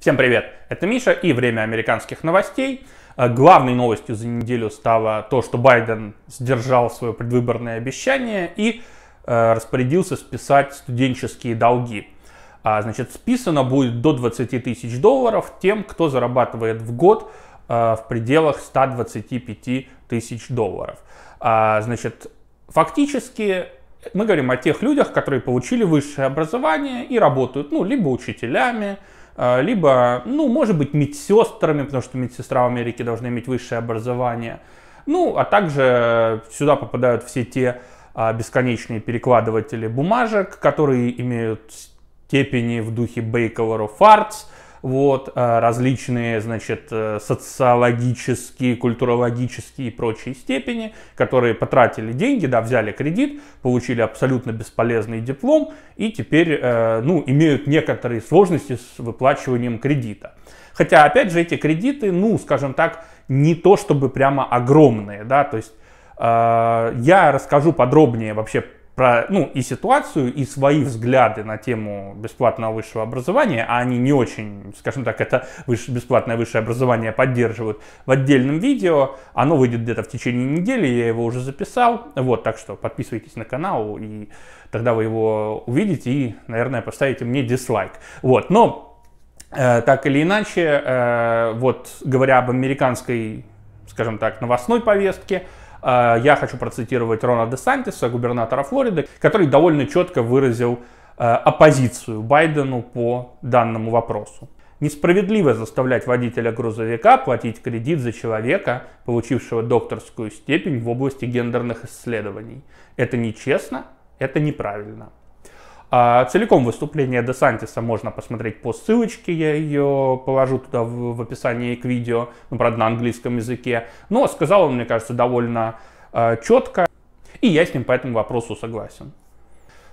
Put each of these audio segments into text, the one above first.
Всем привет, это Миша и время американских новостей. Э, главной новостью за неделю стало то, что Байден сдержал свое предвыборное обещание и э, распорядился списать студенческие долги. А, значит, списано будет до 20 тысяч долларов тем, кто зарабатывает в год э, в пределах 125 тысяч долларов. А, значит, фактически мы говорим о тех людях, которые получили высшее образование и работают, ну, либо учителями, либо, ну, может быть, медсестрами, потому что медсестра в Америке должна иметь высшее образование. Ну, а также сюда попадают все те а, бесконечные перекладыватели бумажек, которые имеют степени в духе of Arts, вот, э, различные, значит, э, социологические, культурологические и прочие степени, которые потратили деньги, да, взяли кредит, получили абсолютно бесполезный диплом и теперь, э, ну, имеют некоторые сложности с выплачиванием кредита. Хотя, опять же, эти кредиты, ну, скажем так, не то чтобы прямо огромные, да, то есть я расскажу подробнее вообще про ну, и ситуацию, и свои взгляды на тему бесплатного высшего образования, а они не очень, скажем так, это выше, бесплатное высшее образование поддерживают в отдельном видео. Оно выйдет где-то в течение недели, я его уже записал. Вот, так что подписывайтесь на канал, и тогда вы его увидите и, наверное, поставите мне дизлайк. Вот, но э, так или иначе, э, вот говоря об американской, скажем так, новостной повестке, я хочу процитировать Рона Де Сантиса, губернатора Флориды, который довольно четко выразил а, оппозицию Байдену по данному вопросу. Несправедливо заставлять водителя грузовика платить кредит за человека, получившего докторскую степень в области гендерных исследований. Это нечестно, это неправильно. А целиком выступление Десантиса можно посмотреть по ссылочке, я ее положу туда в, описании к видео, ну, правда, на английском языке. Но сказал он, мне кажется, довольно э, четко, и я с ним по этому вопросу согласен.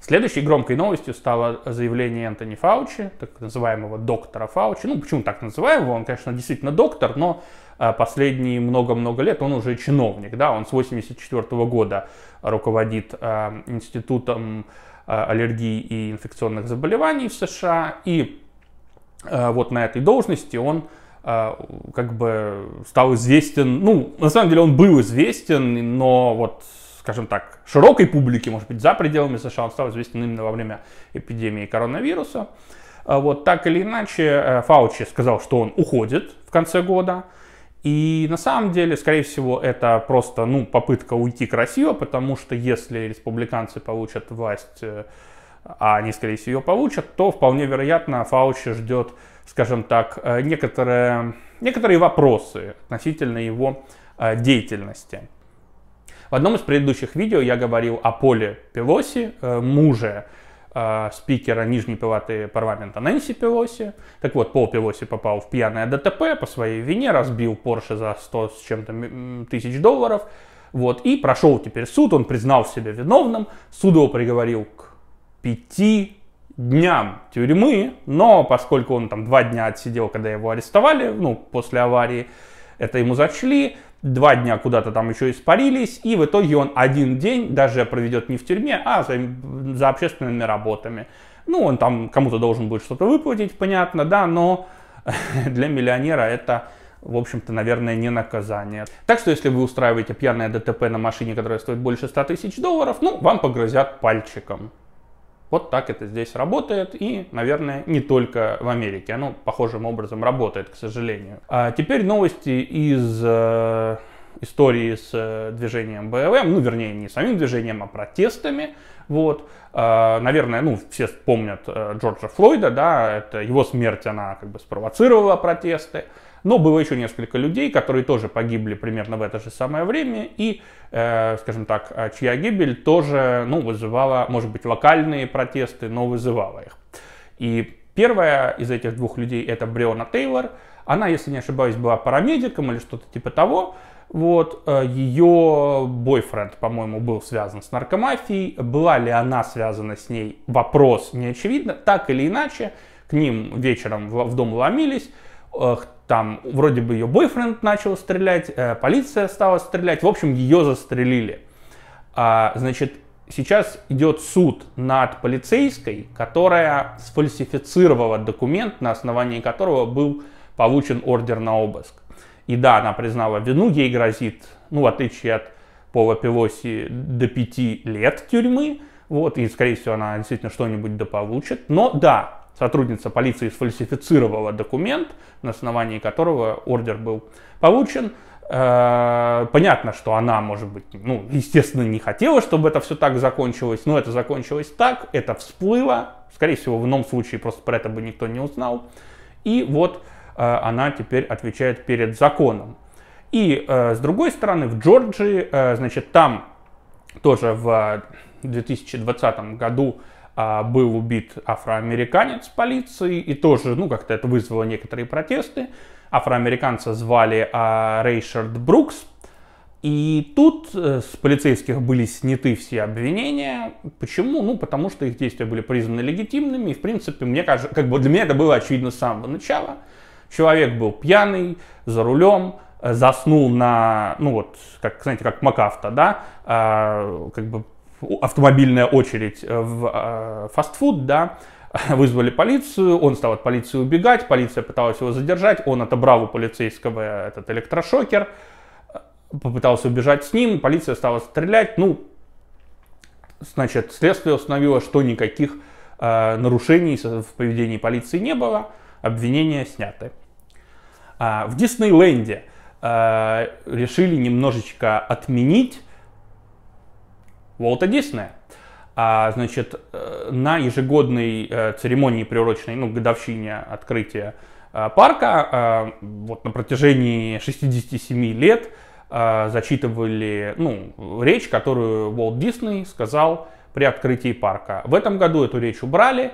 Следующей громкой новостью стало заявление Энтони Фаучи, так называемого доктора Фаучи. Ну, почему так называемого? Он, конечно, действительно доктор, но последние много-много лет он уже чиновник. Да? Он с 1984 года руководит э, институтом Э, аллергии и инфекционных заболеваний в США. И э, вот на этой должности он э, как бы стал известен, ну, на самом деле он был известен, но вот, скажем так, широкой публике, может быть, за пределами США он стал известен именно во время эпидемии коронавируса. Вот так или иначе, Фаучи сказал, что он уходит в конце года. И на самом деле, скорее всего, это просто ну, попытка уйти красиво, потому что если республиканцы получат власть, э, а они, скорее всего, ее получат, то вполне вероятно Фаучи ждет, скажем так, э, некоторые, некоторые вопросы относительно его э, деятельности. В одном из предыдущих видео я говорил о Поле Пелоси, муже э, спикера Нижней палаты парламента Нэнси Пелоси. Так вот, Пол Пелоси попал в пьяное ДТП по своей вине, разбил Порше за 100 с чем-то тысяч долларов. Вот, и прошел теперь суд, он признал себя виновным, суд его приговорил к пяти дням тюрьмы, но поскольку он там два дня отсидел, когда его арестовали, ну, после аварии, это ему зачли, два дня куда-то там еще испарились, и в итоге он один день даже проведет не в тюрьме, а за, за общественными работами. Ну, он там кому-то должен будет что-то выплатить, понятно, да, но для миллионера это, в общем-то, наверное, не наказание. Так что, если вы устраиваете пьяное ДТП на машине, которая стоит больше 100 тысяч долларов, ну, вам погрозят пальчиком. Вот так это здесь работает и, наверное, не только в Америке. Оно похожим образом работает, к сожалению. А теперь новости из э, истории с э, движением БЛМ, ну, вернее, не самим движением, а протестами. Вот. Э, наверное, ну, все помнят э, Джорджа Флойда, да, это его смерть, она как бы спровоцировала протесты. Но было еще несколько людей, которые тоже погибли примерно в это же самое время, и, э, скажем так, э, чья гибель тоже ну, вызывала, может быть, локальные протесты, но вызывала их. И первая из этих двух людей это Бриона Тейлор. Она, если не ошибаюсь, была парамедиком или что-то типа того. Вот, э, ее бойфренд, по-моему, был связан с наркомафией. Была ли она связана с ней, вопрос не очевидно. Так или иначе, к ним вечером в дом ломились там вроде бы ее бойфренд начал стрелять, э, полиция стала стрелять, в общем, ее застрелили. А, значит, сейчас идет суд над полицейской, которая сфальсифицировала документ, на основании которого был получен ордер на обыск. И да, она признала вину, ей грозит, ну, в отличие от Пола Пелоси, до пяти лет тюрьмы, вот, и, скорее всего, она действительно что-нибудь дополучит. Но да, сотрудница полиции сфальсифицировала документ, на основании которого ордер был получен. Э, понятно, что она, может быть, ну, естественно, не хотела, чтобы это все так закончилось, но это закончилось так, это всплыло, скорее всего, в ином случае просто про это бы никто не узнал. И вот э, она теперь отвечает перед законом. И э, с другой стороны, в Джорджии, значит, там тоже в 2020 году был убит афроамериканец полиции, и тоже, ну, как-то это вызвало некоторые протесты афроамериканца звали а, Рейшард Брукс. И тут э, с полицейских были сняты все обвинения. Почему? Ну, потому что их действия были признаны легитимными. И, в принципе, мне кажется, как бы для меня это было очевидно с самого начала. Человек был пьяный, за рулем, э, заснул на, ну вот, как, знаете, как МакАвто, да, э, как бы автомобильная очередь в э, фастфуд, да, вызвали полицию, он стал от полиции убегать, полиция пыталась его задержать, он отобрал у полицейского этот электрошокер, попытался убежать с ним, полиция стала стрелять, ну, значит, следствие установило, что никаких э, нарушений в поведении полиции не было, обвинения сняты. А, в Диснейленде э, решили немножечко отменить Уолта Диснея. А, значит, э, на ежегодной э, церемонии, приуроченной ну, годовщине открытия э, парка, вот на протяжении 67 лет зачитывали ну, речь, которую Уолт Дисней сказал при открытии парка. В этом году эту речь убрали,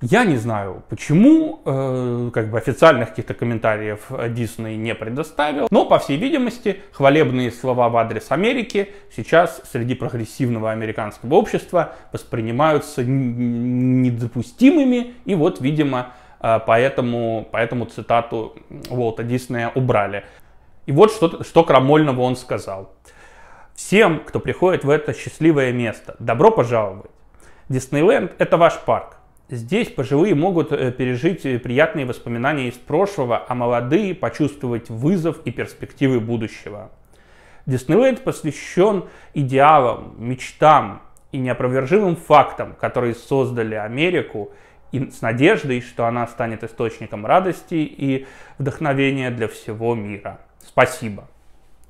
я не знаю, почему, э, как бы официальных каких-то комментариев Дисней не предоставил, но, по всей видимости, хвалебные слова в адрес Америки сейчас среди прогрессивного американского общества воспринимаются недопустимыми, и вот, видимо, э, поэтому, поэтому цитату Уолта Диснея убрали. И вот что, что крамольного он сказал. Всем, кто приходит в это счастливое место, добро пожаловать. Диснейленд – это ваш парк. Здесь пожилые могут э, пережить э, приятные воспоминания из прошлого, а молодые почувствовать вызов и перспективы будущего. Диснейленд посвящен идеалам, мечтам и неопровержимым фактам, которые создали Америку, и с надеждой, что она станет источником радости и вдохновения для всего мира. Спасибо.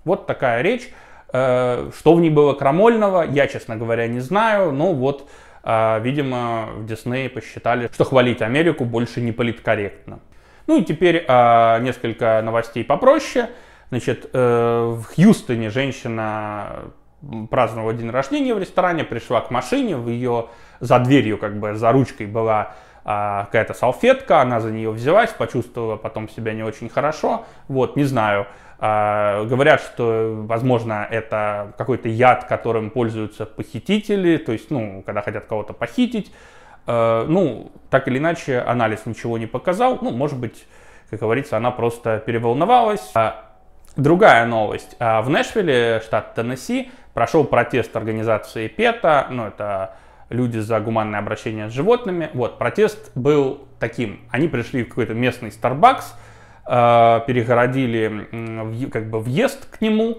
Вот такая речь. Э, что в ней было крамольного, я, честно говоря, не знаю, но вот а, видимо, в Диснее посчитали, что хвалить Америку больше не политкорректно. Ну и теперь а, несколько новостей попроще. Значит, э, в Хьюстоне женщина праздновала день рождения в ресторане, пришла к машине, в ее за дверью, как бы за ручкой была а, какая-то салфетка, она за нее взялась, почувствовала потом себя не очень хорошо. Вот, не знаю, говорят, что, возможно, это какой-то яд, которым пользуются похитители, то есть, ну, когда хотят кого-то похитить. А, ну, так или иначе, анализ ничего не показал. Ну, может быть, как говорится, она просто переволновалась. А, другая новость. В Нэшвилле, штат Теннесси, прошел протест организации ПЕТА, ну, это люди за гуманное обращение с животными. Вот, протест был таким. Они пришли в какой-то местный Starbucks, перегородили как бы въезд к нему,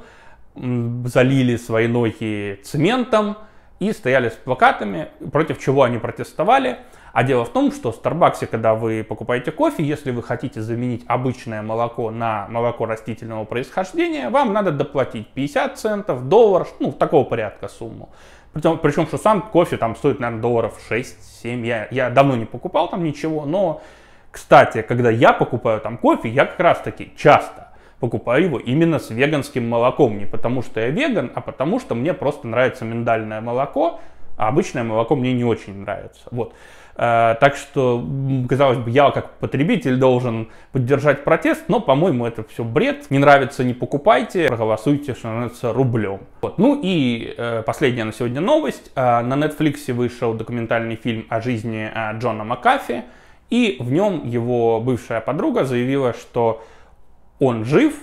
залили свои ноги цементом и стояли с плакатами, против чего они протестовали. А дело в том, что в Старбаксе, когда вы покупаете кофе, если вы хотите заменить обычное молоко на молоко растительного происхождения, вам надо доплатить 50 центов, доллар, ну, такого порядка сумму. Причем, причем что сам кофе там стоит, наверное, долларов 6-7. Я, я давно не покупал там ничего, но кстати, когда я покупаю там кофе, я как раз таки часто покупаю его именно с веганским молоком. Не потому что я веган, а потому что мне просто нравится миндальное молоко, а обычное молоко мне не очень нравится. Вот. Э, так что, казалось бы, я как потребитель должен поддержать протест, но, по-моему, это все бред. Не нравится, не покупайте, проголосуйте, что называется, рублем. Вот. Ну и э, последняя на сегодня новость. Э, на Netflix вышел документальный фильм о жизни э, Джона Макафи. И в нем его бывшая подруга заявила, что он жив,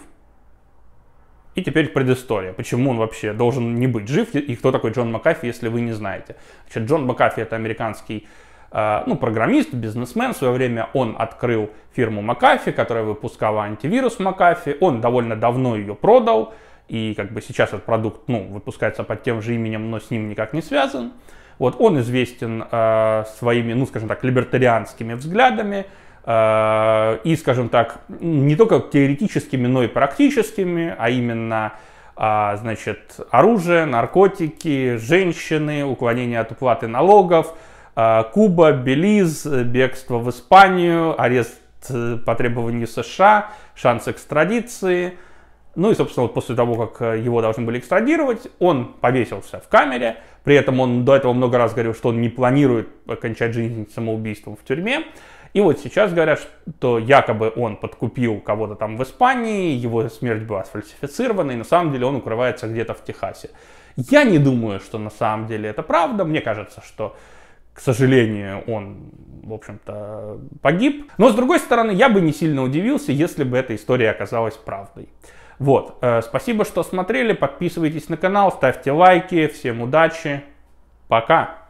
И теперь предыстория. Почему он вообще должен не быть жив и кто такой Джон Макафи, если вы не знаете. Значит, Джон Макафи это американский э, ну, программист, бизнесмен. В свое время он открыл фирму McAfee, которая выпускала антивирус McAfee. Он довольно давно ее продал. И как бы сейчас этот продукт ну, выпускается под тем же именем, но с ним никак не связан. Вот он известен э, своими, ну, скажем так, либертарианскими взглядами, Э, и, скажем так, не только теоретическими, но и практическими, а именно а, значит, оружие, наркотики, женщины, уклонение от уплаты налогов, а, Куба, Белиз, бегство в Испанию, арест э, по требованию США, шанс экстрадиции. Ну и, собственно, после того, как его должны были экстрадировать, он повесился в камере. При этом он до этого много раз говорил, что он не планирует окончать жизнь самоубийством в тюрьме. И вот сейчас говорят, что якобы он подкупил кого-то там в Испании, его смерть была сфальсифицирована, и на самом деле он укрывается где-то в Техасе. Я не думаю, что на самом деле это правда. Мне кажется, что, к сожалению, он, в общем-то, погиб. Но, с другой стороны, я бы не сильно удивился, если бы эта история оказалась правдой. Вот, э, спасибо, что смотрели, подписывайтесь на канал, ставьте лайки, всем удачи, пока!